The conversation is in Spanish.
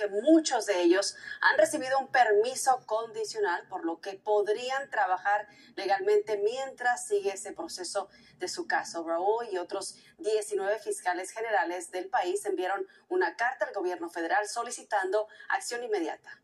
que muchos de ellos han recibido un permiso condicional, por lo que podrían trabajar legalmente mientras sigue ese proceso de su caso. Raúl y otros 19 fiscales generales del país enviaron una carta al gobierno federal solicitando acción inmediata.